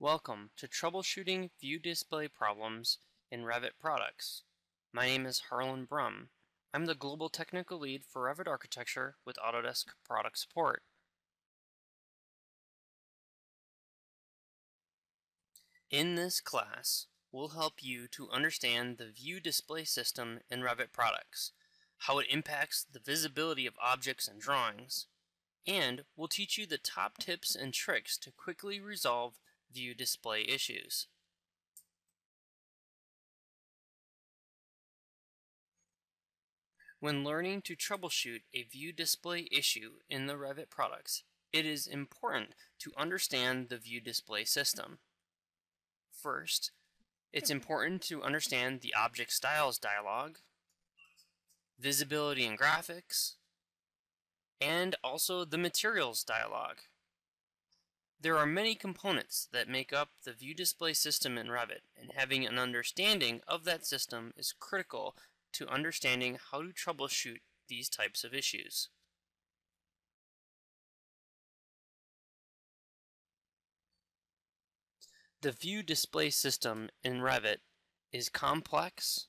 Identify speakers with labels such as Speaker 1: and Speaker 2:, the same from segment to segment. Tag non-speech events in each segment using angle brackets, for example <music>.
Speaker 1: Welcome to Troubleshooting View Display Problems in Revit Products. My name is Harlan Brum. I'm the Global Technical Lead for Revit Architecture with Autodesk Product Support. In this class, we'll help you to understand the view display system in Revit Products, how it impacts the visibility of objects and drawings, and we'll teach you the top tips and tricks to quickly resolve view display issues. When learning to troubleshoot a view display issue in the Revit products, it is important to understand the view display system. First, it's important to understand the object styles dialog, visibility and graphics, and also the materials dialog. There are many components that make up the view display system in Revit, and having an understanding of that system is critical to understanding how to troubleshoot these types of issues. The view display system in Revit is complex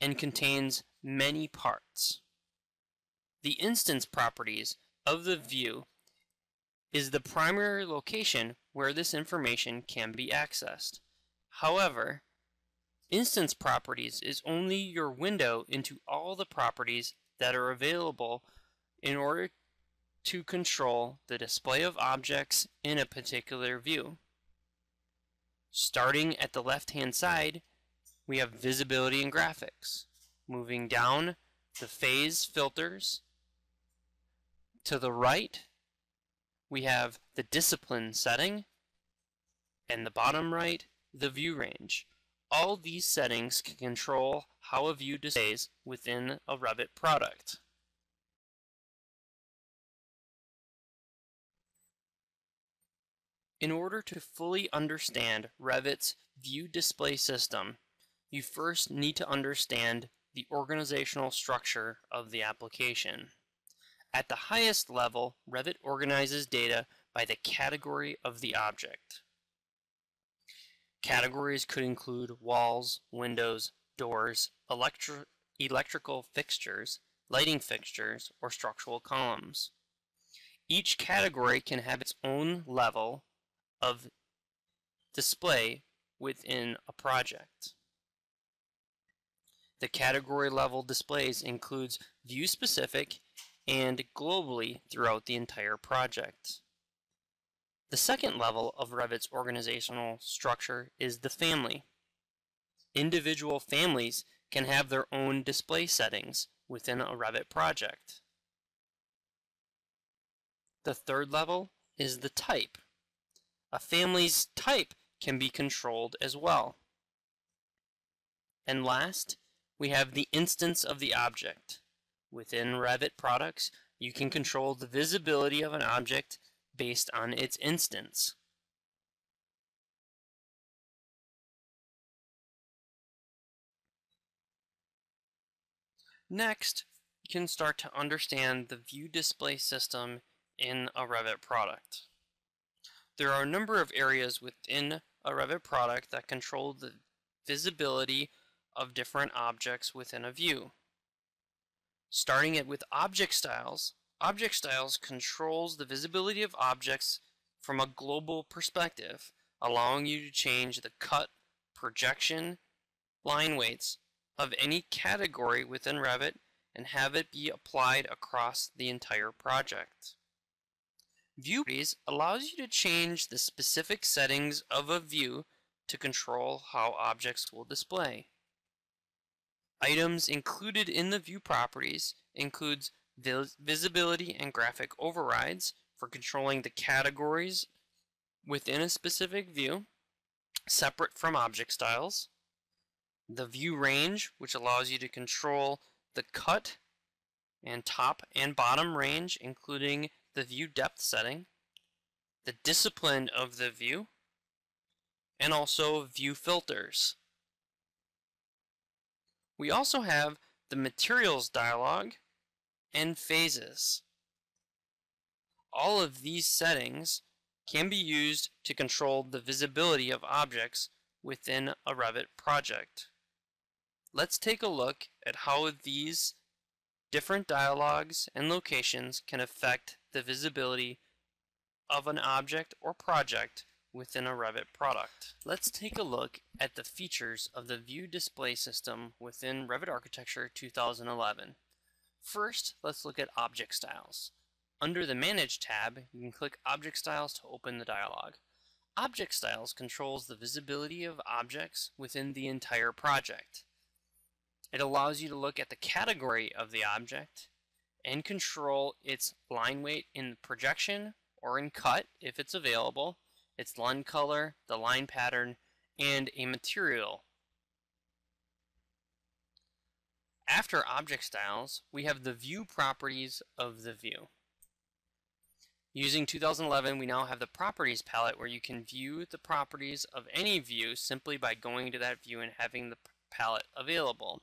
Speaker 1: and contains many parts. The instance properties of the view is the primary location where this information can be accessed. However, instance properties is only your window into all the properties that are available in order to control the display of objects in a particular view. Starting at the left hand side, we have visibility and graphics. Moving down the phase filters. To the right, we have the discipline setting, and the bottom right, the view range. All these settings can control how a view displays within a Revit product. In order to fully understand Revit's view display system, you first need to understand the organizational structure of the application. At the highest level, Revit organizes data by the category of the object. Categories could include walls, windows, doors, electri electrical fixtures, lighting fixtures, or structural columns. Each category can have its own level of display within a project. The category level displays includes view specific and globally throughout the entire project. The second level of Revit's organizational structure is the family. Individual families can have their own display settings within a Revit project. The third level is the type. A family's type can be controlled as well. And last, we have the instance of the object. Within Revit products, you can control the visibility of an object based on its instance. Next, you can start to understand the view display system in a Revit product. There are a number of areas within a Revit product that control the visibility of different objects within a view. Starting it with object styles, object styles controls the visibility of objects from a global perspective, allowing you to change the cut, projection, line weights of any category within Revit and have it be applied across the entire project. View properties allows you to change the specific settings of a view to control how objects will display. Items included in the view properties includes vis visibility and graphic overrides for controlling the categories within a specific view, separate from object styles. The view range, which allows you to control the cut and top and bottom range, including the view depth setting, the discipline of the view, and also view filters. We also have the materials dialog and phases. All of these settings can be used to control the visibility of objects within a Revit project. Let's take a look at how these different dialogues and locations can affect the visibility of an object or project within a Revit product. Let's take a look at the features of the view display system within Revit Architecture 2011. First, let's look at object styles. Under the Manage tab, you can click Object Styles to open the dialog. Object Styles controls the visibility of objects within the entire project. It allows you to look at the category of the object and control its line weight in projection or in cut if it's available, its line color, the line pattern, and a material. After object styles, we have the view properties of the view. Using 2011, we now have the Properties palette where you can view the properties of any view simply by going to that view and having the palette available.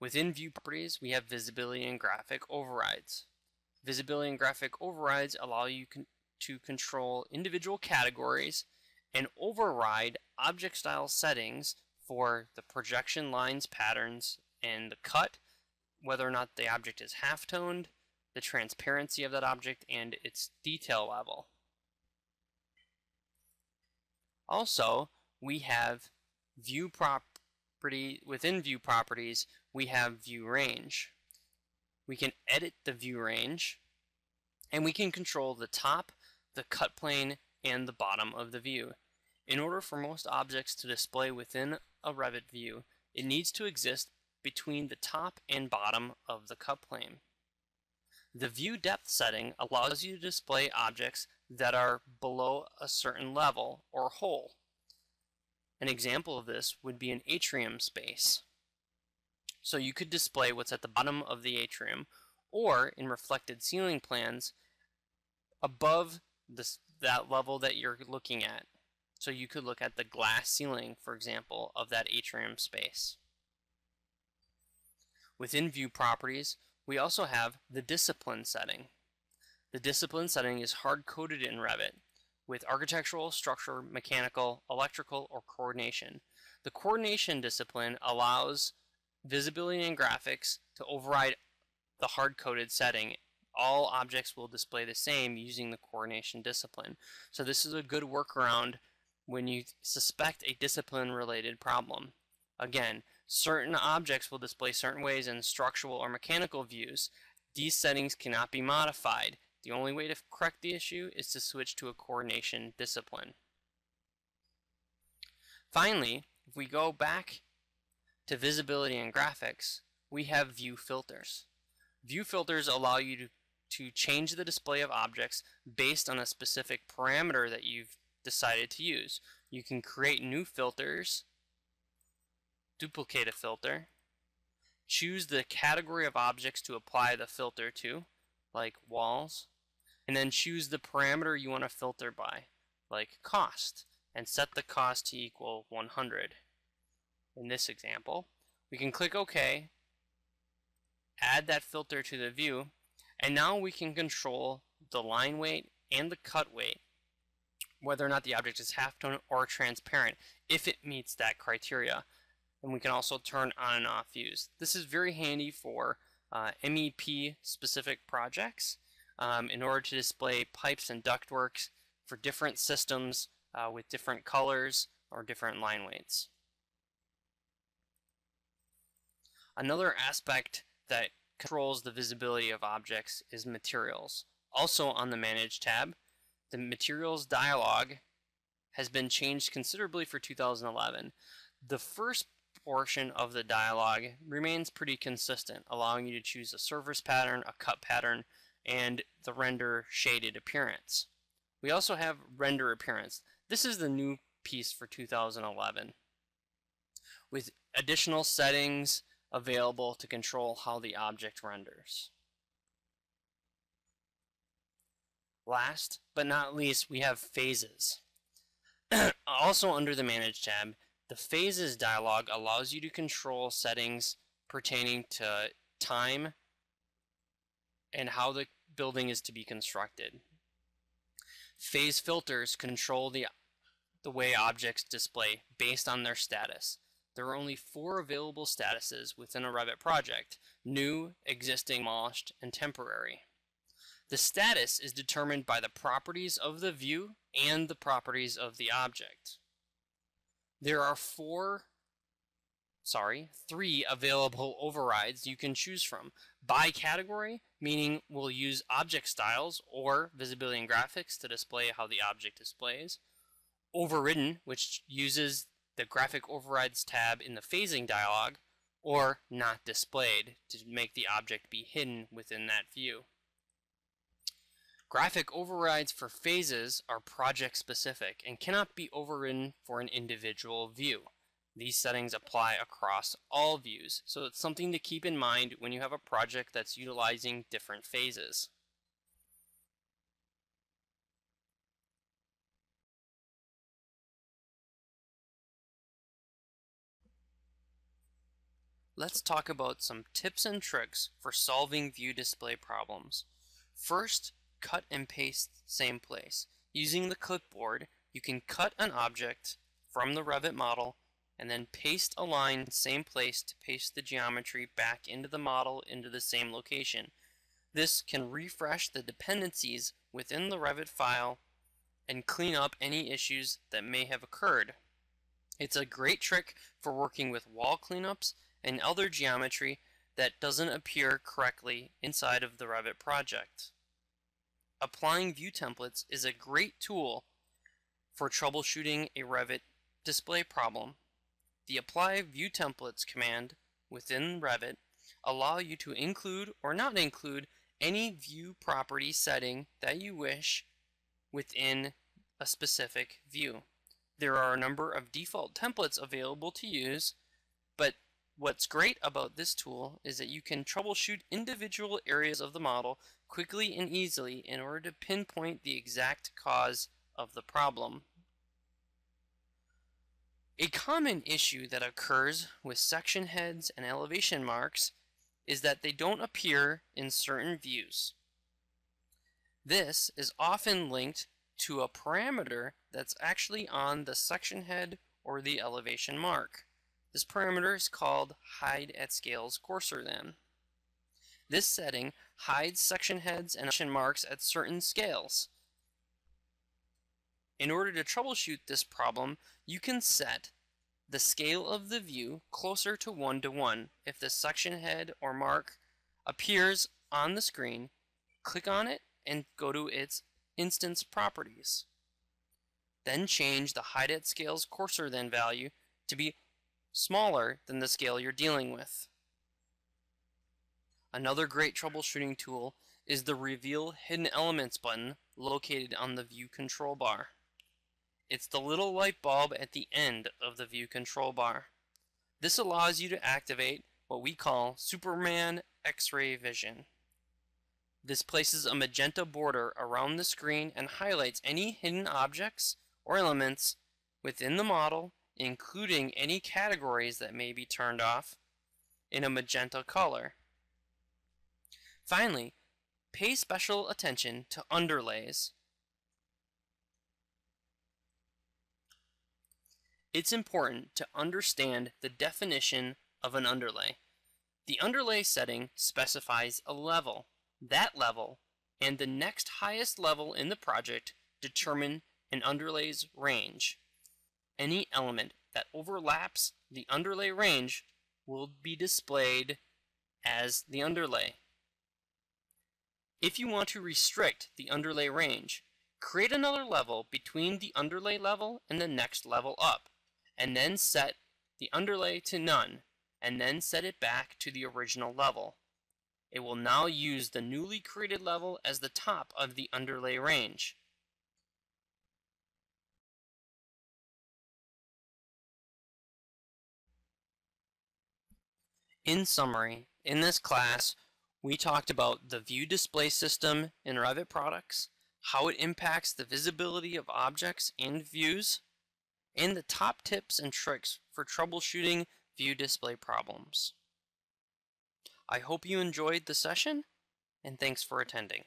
Speaker 1: Within View Properties, we have Visibility and Graphic Overrides. Visibility and Graphic Overrides allow you to control individual categories and override object style settings for the projection lines, patterns, and the cut, whether or not the object is half-toned, the transparency of that object, and its detail level. Also, we have view property within view properties, we have view range. We can edit the view range, and we can control the top, the cut plane, and the bottom of the view. In order for most objects to display within a Revit view, it needs to exist between the top and bottom of the cut plane. The view depth setting allows you to display objects that are below a certain level or hole. An example of this would be an atrium space. So you could display what's at the bottom of the atrium or in reflected ceiling plans above this, that level that you're looking at. So you could look at the glass ceiling, for example, of that atrium space. Within view properties, we also have the discipline setting. The discipline setting is hard-coded in Revit with architectural, structure, mechanical, electrical, or coordination. The coordination discipline allows visibility and graphics to override the hard-coded setting. All objects will display the same using the coordination discipline. So this is a good workaround when you suspect a discipline-related problem. Again, certain objects will display certain ways in structural or mechanical views. These settings cannot be modified. The only way to correct the issue is to switch to a coordination discipline. Finally, if we go back to visibility and graphics, we have view filters. View filters allow you to, to change the display of objects based on a specific parameter that you've decided to use. You can create new filters duplicate a filter, choose the category of objects to apply the filter to, like walls, and then choose the parameter you want to filter by, like cost, and set the cost to equal 100. In this example, we can click OK, add that filter to the view, and now we can control the line weight and the cut weight, whether or not the object is halftone or transparent, if it meets that criteria and we can also turn on and off views. This is very handy for uh, MEP specific projects um, in order to display pipes and ductworks for different systems uh, with different colors or different line weights. Another aspect that controls the visibility of objects is materials. Also on the Manage tab, the Materials dialog has been changed considerably for 2011. The first portion of the dialog remains pretty consistent, allowing you to choose a surface pattern, a cut pattern, and the render shaded appearance. We also have render appearance. This is the new piece for 2011 with additional settings available to control how the object renders. Last but not least, we have phases. <clears throat> also under the Manage tab, the Phases dialog allows you to control settings pertaining to time and how the building is to be constructed. Phase filters control the, the way objects display based on their status. There are only four available statuses within a Revit project, new, existing, demolished, and temporary. The status is determined by the properties of the view and the properties of the object. There are four, sorry, three available overrides you can choose from. By category, meaning we'll use object styles or visibility and graphics to display how the object displays. Overridden, which uses the graphic overrides tab in the phasing dialog, or not displayed to make the object be hidden within that view. Graphic overrides for phases are project specific and cannot be overridden for an individual view. These settings apply across all views, so it's something to keep in mind when you have a project that's utilizing different phases. Let's talk about some tips and tricks for solving view display problems. First, cut and paste same place. Using the clipboard, you can cut an object from the Revit model and then paste aligned same place to paste the geometry back into the model into the same location. This can refresh the dependencies within the Revit file and clean up any issues that may have occurred. It's a great trick for working with wall cleanups and other geometry that doesn't appear correctly inside of the Revit project. Applying view templates is a great tool for troubleshooting a Revit display problem. The Apply View Templates command within Revit allow you to include or not include any view property setting that you wish within a specific view. There are a number of default templates available to use, but What's great about this tool is that you can troubleshoot individual areas of the model quickly and easily in order to pinpoint the exact cause of the problem. A common issue that occurs with section heads and elevation marks is that they don't appear in certain views. This is often linked to a parameter that's actually on the section head or the elevation mark. This parameter is called hide at scales coarser than. This setting hides section heads and section marks at certain scales. In order to troubleshoot this problem, you can set the scale of the view closer to 1 to 1. If the section head or mark appears on the screen, click on it and go to its instance properties. Then change the hide at scales coarser than value to be smaller than the scale you're dealing with. Another great troubleshooting tool is the Reveal Hidden Elements button located on the View control bar. It's the little light bulb at the end of the View control bar. This allows you to activate what we call Superman X-ray vision. This places a magenta border around the screen and highlights any hidden objects or elements within the model including any categories that may be turned off, in a magenta color. Finally, pay special attention to underlays. It's important to understand the definition of an underlay. The underlay setting specifies a level. That level and the next highest level in the project determine an underlay's range any element that overlaps the underlay range will be displayed as the underlay. If you want to restrict the underlay range, create another level between the underlay level and the next level up, and then set the underlay to none, and then set it back to the original level. It will now use the newly created level as the top of the underlay range. In summary, in this class, we talked about the view display system in Revit products, how it impacts the visibility of objects and views, and the top tips and tricks for troubleshooting view display problems. I hope you enjoyed the session, and thanks for attending.